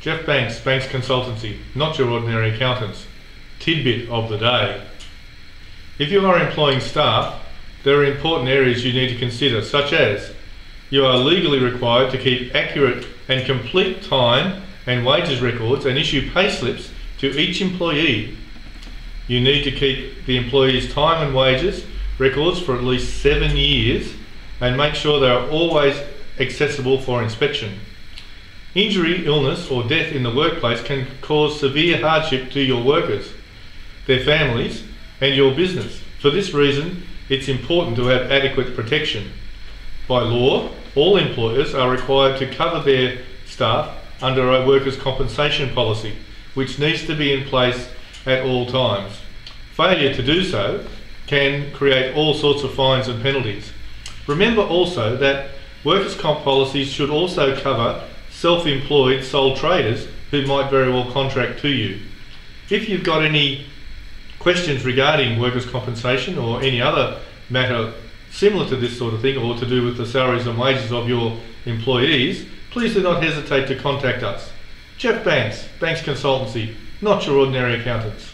Jeff Banks, Banks Consultancy, not your ordinary accountants. Tidbit of the day. If you are employing staff, there are important areas you need to consider, such as you are legally required to keep accurate and complete time and wages records and issue pay slips to each employee. You need to keep the employee's time and wages records for at least seven years and make sure they are always accessible for inspection. Injury, illness, or death in the workplace can cause severe hardship to your workers, their families, and your business. For this reason, it's important to have adequate protection. By law, all employers are required to cover their staff under a workers' compensation policy, which needs to be in place at all times. Failure to do so can create all sorts of fines and penalties. Remember also that workers' comp policies should also cover self-employed sole traders who might very well contract to you. If you've got any questions regarding workers' compensation or any other matter similar to this sort of thing or to do with the salaries and wages of your employees, please do not hesitate to contact us. Jeff Banks, Banks Consultancy, not your ordinary accountants.